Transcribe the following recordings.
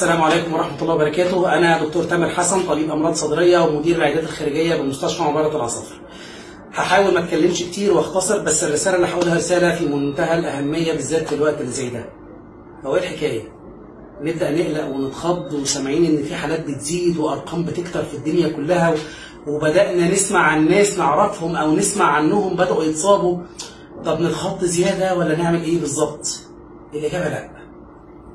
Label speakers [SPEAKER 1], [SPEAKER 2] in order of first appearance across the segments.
[SPEAKER 1] السلام عليكم ورحمة الله وبركاته. أنا دكتور تامر حسن طبيب أمراض صدرية ومدير العيادات الخارجية بمستشفى عمارة العصافرة هحاول ما أتكلمش كتير وأختصر بس الرسالة اللي هقولها رسالة في منتهى الأهمية بالذات في الوقت اللي زي ده. هو إيه الحكاية؟ نبدأ نقلق ونتخض وسامعين إن في حالات بتزيد وأرقام بتكتر في الدنيا كلها وبدأنا نسمع عن ناس نعرفهم أو نسمع عنهم بدأوا يتصابوا. طب نتخض زيادة ولا نعمل إيه بالظبط؟ الإجابة لأ.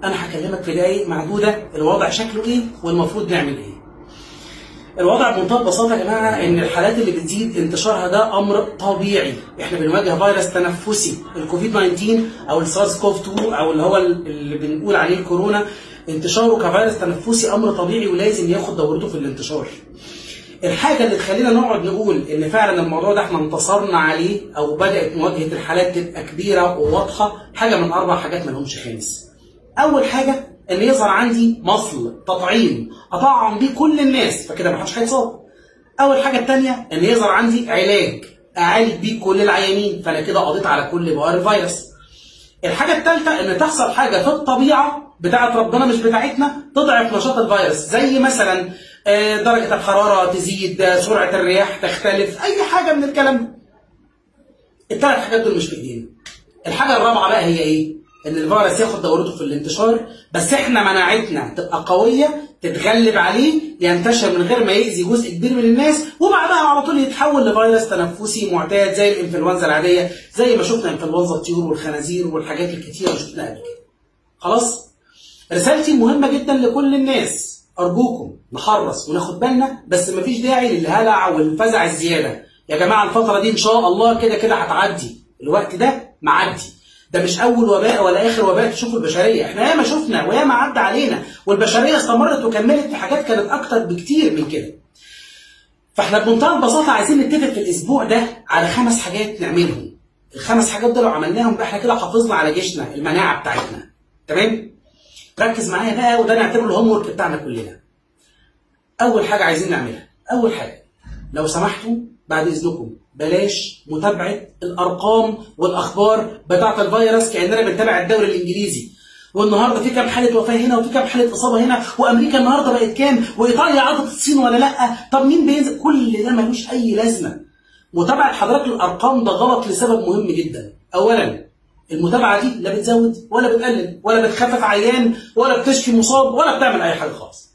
[SPEAKER 1] أنا هكلمك في دقايق معدوده الوضع شكله إيه والمفروض نعمل إيه. الوضع بمنتهى البساطة يا جماعة إن الحالات اللي بتزيد انتشارها ده أمر طبيعي. إحنا بنواجه فيروس تنفسي الكوفيد 19 أو السارس كوف 2 أو اللي هو اللي بنقول عليه الكورونا. انتشاره كفيروس تنفسي أمر طبيعي ولازم ياخد دورته في الانتشار. الحاجة اللي تخلينا نقعد نقول إن فعلا الموضوع ده إحنا انتصرنا عليه أو بدأت مواجهة الحالات تبقى كبيرة وواضحة حاجة من أربع حاجات مالهمش خامس. أول حاجة ان يظهر عندي مصل تطعيم. أطعم بيه كل الناس فكده ما حدش هيتصاب. أول حاجة الثانية ان يظهر عندي علاج. أعالج بيه كل العيانين فأنا كده قضيت على كل بؤر الفيروس. الحاجة الثالثه إن تحصل حاجة في الطبيعة بتاعه ربنا مش بتاعتنا تضعف نشاط الفيروس. زي مثلا درجة الحرارة تزيد سرعة الرياح تختلف أي حاجة من الكلام ده. الثلاث حاجات دول مش في إيدينا. الحاجة الرابعة بقى هي إيه؟ إن الفيروس ياخد دورته في الانتشار بس إحنا مناعتنا تبقى قوية تتغلب عليه ينتشر من غير ما يأذي جزء كبير من الناس وبعدها على طول يتحول لفيروس تنفسي معتاد زي الإنفلونزا العادية زي ما شفنا إنفلونزا الطيور والخنازير والحاجات الكتيرة اللي شفناها قبل كده. خلاص؟ رسالتي مهمة جدا لكل الناس أرجوكم نحرص وناخد بالنا بس مفيش داعي للهلع والفزع الزيادة. يا جماعة الفترة دي إن شاء الله كده كده هتعدي. الوقت ده معدي. ده مش أول وباء ولا آخر وباء تشوفه البشرية. إحنا ياما شفنا وياما عدى علينا والبشرية استمرت وكملت في حاجات كانت أكتر بكتير من كده. فإحنا بمنتهى البساطة عايزين نتفق في الأسبوع ده على خمس حاجات نعملهم. الخمس حاجات دول لو عملناهم يبقى إحنا كده حافظنا على جيشنا المناعة بتاعتنا. تمام؟ ركز معايا بقى وده نعتبره الهوم ورك بتاعنا كلنا. أول حاجة عايزين نعملها أول حاجة لو سمحتوا بعد إذنكم. بلاش متابعة الأرقام والأخبار بتاعة الفيروس كأننا بنتابع الدوري الإنجليزي. والنهاردة في كام حالة وفاة هنا وفي كام حالة إصابة هنا؟ وأمريكا النهارده بقت كام؟ وإيطاليا عدت الصين ولا لأ؟ طب مين بينزل؟ كل ده ملوش أي لازمة. متابعة حضرتك الارقام ده غلط لسبب مهم جدا. اولا المتابعة دي لا بتزود ولا بتقلل ولا بتخفف عيان ولا بتشفي مصاب ولا بتعمل أي حاجة خالص.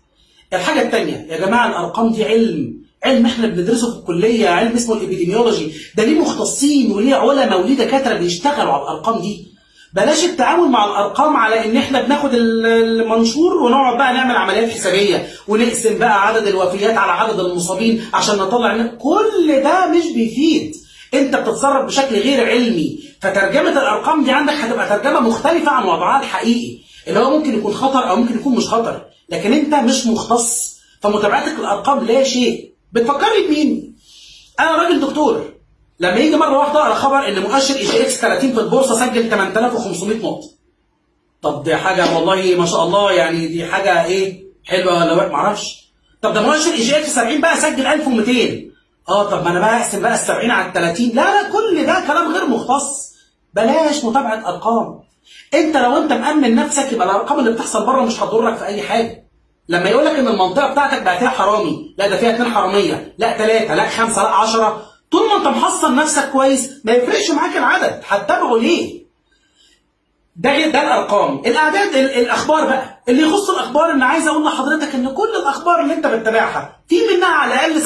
[SPEAKER 1] الحاجة الثانية يا جماعة الأرقام دي علم. علم إحنا بندرسه في الكلية علم اسمه الإبيديميولوجي. ده ليه مختصين وليه علماء وليه دكاترة بيشتغلوا على الأرقام دي؟ بلاش التعامل مع الأرقام على إن إحنا بناخد المنشور ونقعد بقى نعمل عمليات حسابية ونقسم بقى عدد الوفيات على عدد المصابين عشان نطلع كل ده مش بيفيد. أنت بتتصرف بشكل غير علمي. فترجمة الأرقام دي عندك هتبقى ترجمة مختلفة عن وضعها الحقيقي. اللي هو ممكن يكون خطر أو ممكن يكون مش خطر. لكن أنت مش مختص. فمتابعتك الارقام لا شيء. بتفكرني بمين؟ أنا راجل دكتور لما يجي مرة واحدة أقرأ خبر إن مؤشر EGX 30 في البورصة سجل 8500 نقطة. طب دي حاجة والله ما شاء الله يعني دي حاجة إيه؟ حلوة ولا ما أعرفش. طب ده مؤشر EGX 70 بقى سجل 1200. آه طب ما أنا بقى اقسم بقى ال 70 على ال 30 لا لا كل ده كلام غير مختص. بلاش متابعة أرقام. أنت لو أنت مأمن نفسك يبقى الأرقام اللي بتحصل بره مش هتضرك في أي حاجة. لما يقول لك إن المنطقة بتاعتك بقى فيها حرامي لا ده فيها اثنين حرامية لا ثلاثة لا خمسة لا 10 طول ما أنت محصن نفسك كويس ما يفرقش معاك العدد هتتابعه ليه؟ ده ده الأرقام. الأعداد الأخبار بقى اللي يخص الأخبار ان عايز أقول لحضرتك إن كل الأخبار اللي أنت بتتابعها في منها على الأقل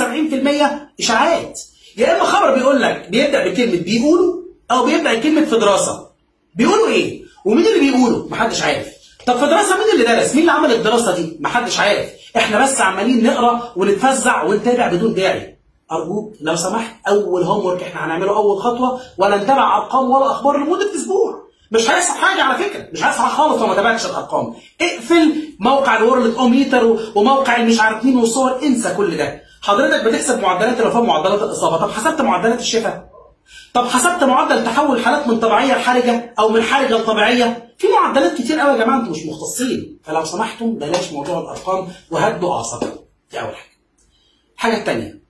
[SPEAKER 1] 70% إشاعات. يا إما خبر بيقول لك بيبدأ بكلمة بيقولوا أو بيبدأ بكلمة في دراسة. بيقولوا إيه؟ ومين اللي بيقوله محدش عارف. طب في دراسة مين اللي درس؟ مين اللي عمل الدراسة دي؟ محدش عارف، إحنا بس عمالين نقرأ ونتفزع ونتابع بدون داعي. أرجوك لو سمحت أول هوم ورك إحنا هنعمله أول خطوة ولا نتابع أرقام ولا أخبار لمدة أسبوع. مش هيحصل حاجة على فكرة، مش هيحصل خالص لو ما تابعتش الأرقام. اقفل موقع الورلد أوميتر وموقع المش عارف مين والصور انسى كل ده. حضرتك بتحسب معدلات الوفاة معدلات الإصابة، طب حسبت معدلات الشفاء؟ طب حسبت معدل تحول حالات من طبيعية لحرجة أو من حرجه لطبيعيه؟ في معدلات كتير قوي يا جماعة أنتوا مش مختصين. فلو سمحتم بلاش موضوع الأرقام وهدوا أعصابكم. دي أول حاجة. الحاجة الثانية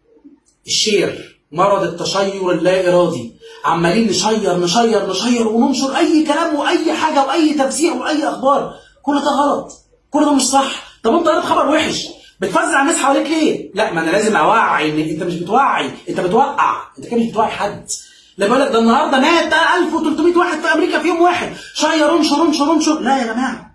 [SPEAKER 1] ال share مرض التشير اللا إرادي. عمالين نشير نشير نشير وننشر أي كلام وأي حاجة وأي تفسير وأي أخبار. كل ده غلط. كل ده مش صح. طب أنت قريت خبر وحش. بتفزع الناس حواليك ليه؟ لا ما أنا لازم أوعي إن أنت مش بتوعي أنت بتوقع أنت كده مش بتوعي حد. لا بقول لك ده النهارده مات 1300 واحد في أمريكا في يوم واحد. شير انشر انشر انشر لا يا جماعة.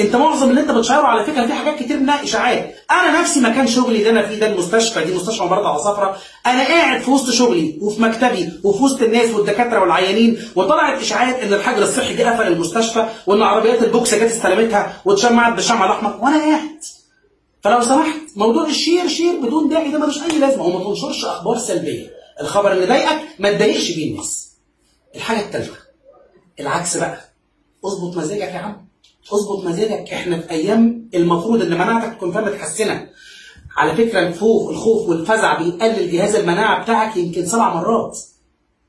[SPEAKER 1] أنت معظم اللي أنت بتشيره على فكرة في حاجات كتير منها إشاعات. أنا نفسي مكان شغلي اللي أنا فيه ده المستشفى دي مستشفى مبرة العصافره أنا قاعد في وسط شغلي وفي مكتبي وفي وسط الناس والدكاترة والعيانين. وطلعت إشاعات إن الحجر الصحي جه قفل المستشفى وإن عربيات البوكس جت استلمتها واتشمعت بالشمع الأحمر. وأنا قاعد. فلو سمحت موضوع ال share share بدون داعي ده ملوش أي لازمة. وما تنشرش أخبار سلبية. الخبر اللي ضايقك ما تضايقش بيه الناس. الحاجة الثالثه العكس بقى. اظبط مزاجك يا عم. اظبط مزاجك. إحنا في أيام المفروض إن مناعتك تكون فيها متحسنة. على فكرة الخوف الخوف والفزع بيقلل جهاز المناعة بتاعك يمكن سبع مرات.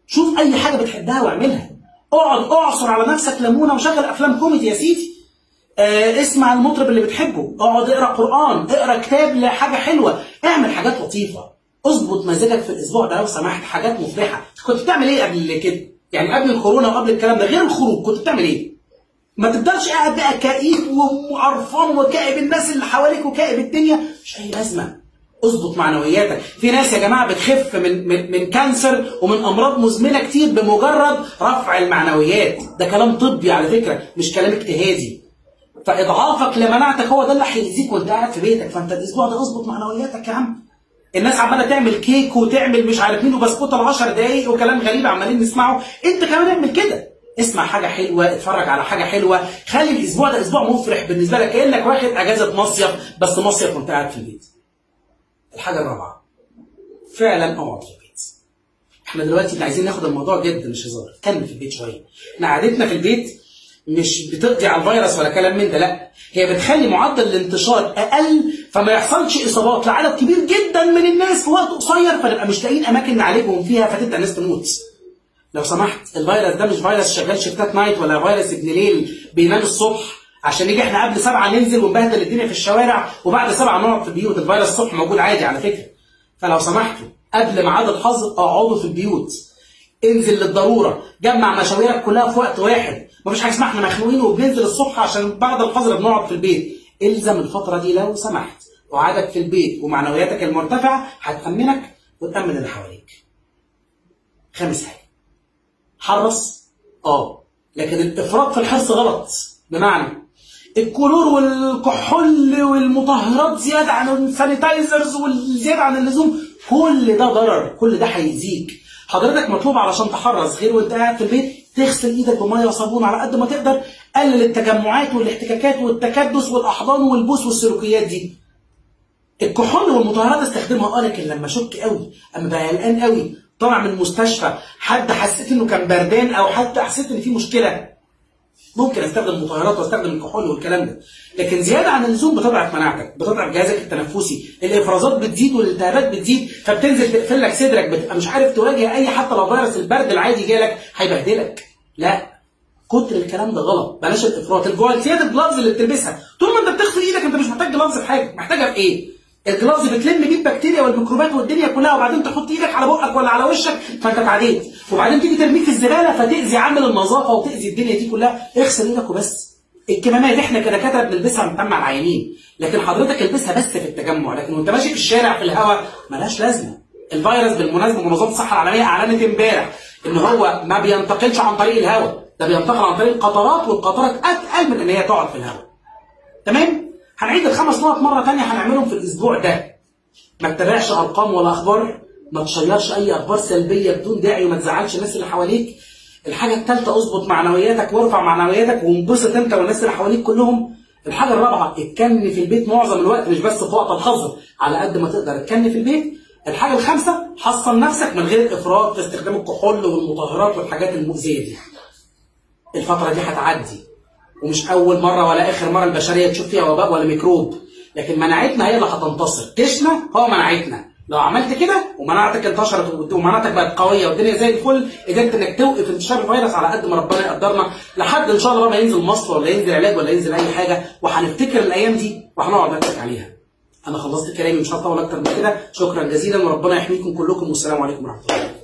[SPEAKER 1] شوف أي حاجة بتحبها واعملها. اقعد اعصر على نفسك ليمونة وشغل أفلام كوميدي يا سيدي. اسمع المطرب اللي بتحبه. اقعد اقرأ قرآن اقرأ كتاب لحاجة حلوة. اعمل حاجات لطيفة. اظبط مزاجك في الأسبوع ده لو سمحت. حاجات مفرحة. كنت بتعمل إيه قبل كده؟ يعني قبل الكورونا وقبل الكلام ده غير الخروج كنت بتعمل إيه؟ ما تفضلش قاعد بقى كئيب وقرفان وكائب الناس اللي حواليك وكائب الدنيا. مش أي لازمة. اظبط معنوياتك. في ناس يا جماعة بتخف من من من كانسر ومن أمراض مزمنة كتير بمجرد رفع المعنويات. ده كلام طبي على فكرة مش كلام اجتهادي فإضعافك لمناعتك هو ده اللي هيأذيك وانت قاعد في بيتك. فأنت الأسبوع ده اظبط معنوياتك يا عم. الناس عمالة تعمل كيك وتعمل مش عارف مين وبسكوت ال 10 دقايق وكلام غريب عمالين نسمعه. انت كمان اعمل كده. اسمع حاجة حلوة اتفرج على حاجة حلوة. خلي الأسبوع ده أسبوع مفرح بالنسبة لك كأنك واخد أجازة مصيف بس مصيف وانت قاعد في البيت. الحاجة الرابعة. فعلا اقعد في البيت. إحنا دلوقتي عايزين ناخد الموضوع جد مش هزار. كمل في البيت شوية. إحنا قعدتنا في البيت مش بتقضي على الفيروس ولا كلام من ده لا. هي بتخلي معدل الانتشار أقل فما يحصلش إصابات لعدد كبير جدا من الناس في وقت قصير فنبقى مش لاقيين أماكن نعالجهم فيها فتبدأ الناس تموت. لو سمحت الفيروس ده مش فيروس شغال شفتات night ولا فيروس ابن ليل بينام الصبح عشان يجي إحنا قبل سبعة ننزل ونبهدل الدنيا في الشوارع وبعد سبعة نقعد في البيوت الفيروس الصبح موجود عادي على فكرة. فلو سمحتوا قبل ميعاد الحظر اقعدوا في البيوت. انزل للضرورة. جمع مشاويرك كلها في وقت واحد. مفيش حاجة اسمها إحنا مخنوقين وبننزل الصبح عشان بعد الحظر بنقعد في البيت. إلزم الفترة دي لو سمحت. وقعدك في البيت ومعنوياتك المرتفعة هتأمنك وتأمن اللي حواليك. خامس حاجة. حرص. آه. لكن الإفراط في الحرص غلط. بمعنى الكلور والكحول والمطهرات زيادة عن ال sanitizers والزيادة عن اللزوم كل ده ضرر. كل ده هيأذيك حضرتك مطلوب علشان تحرص غير وانت قاعد في البيت تغسل إيدك بمية وصابون على قد ما تقدر قلل التجمعات والاحتكاكات والتكدس والأحضان والبوس والسلوكيات دي. الكحول والمطهرات استخدمها آه لكن لما شك قوي أما بقى قلقان قوي طالع من المستشفى حد حسيت إنه كان بردان أو حتى حسيت إن في مشكلة. ممكن أستخدم مطهرات وأستخدم الكحول والكلام ده. لكن زيادة عن اللزوم بتضعف مناعتك بتضعف جهازك التنفسي الإفرازات بتزيد والالتهابات بتزيد فبتنزل تقفل لك صدرك بتبقى مش عارف تواجه أي حتى لو فيروس البرد العادي جالك هيبهدلك. لا كتر الكلام ده غلط. بلاش الإفراط. الجوانتيات الجلافز اللي بتلبسها. طول ما أنت بتغسل إيدك أنت مش محتاج جلافز في حاجة. محتاجها في إيه؟ الجلافز بتلم بيه البكتيريا والميكروبات والدنيا كلها وبعدين تحط إيدك على بقك ولا على وشك فانت اتعديت وبعدين تيجي ترميه في الزبالة فتأذي عامل النظافة وتأذي الدنيا دي كلها. اغسل إيدك وبس. الكمامات إحنا كدكاترة بنلبسها مع العيانين. لكن حضرتك البسها بس في التجمع. لكن وانت ماشي في الشارع في الهواء ملهاش لازمة. الفيروس بالمناسبة منظمة الصحه العالمية أعلنت امبارح إن هو ما بينتقلش عن طريق الهواء. ده بينتقل عن طريق القطرات والقطرات أتقل من إن هي تقعد في الهواء. تمام؟ هنعيد الخمس نقط مرة ثانية هنعملهم في الأسبوع ده. ما تتابعش أرقام ولا أخبار ما تشيرش أي أخبار سلبية بدون داعي وما تزعلش الناس اللي حواليك. الحاجة الثالثه اظبط معنوياتك وارفع معنوياتك وانبسط أنت والناس اللي حواليك كلهم. الحاجة الرابعة اتكن في البيت معظم الوقت مش بس في وقت الحظر على قد ما تقدر اتكن في البيت. الحاجة الخامسة حصن نفسك من غير إفراط في استخدام الكحول والمطهرات والحاجات المؤذية دي. الفترة دي هتعدي. ومش أول مرة ولا آخر مرة البشرية تشوف فيها وباء ولا ميكروب. لكن مناعتنا هي اللي هتنتصر. جيشنا هو مناعتنا. لو عملت كده ومناعتك انتشرت ومناعتك بقت قوية والدنيا زي الفل قدرت إنك توقف انتشار الفيروس على قد ما ربنا يقدرنا لحد إن شاء الله ما ينزل مصر ولا ينزل علاج ولا ينزل أي حاجة. وهنفتكر الأيام دي وهنقعد نضحك عليها. أنا خلصت كلامي مش هطول أكتر من كده. شكرا جزيلا وربنا يحميكم كلكم والسلام عليكم ورحمة الله.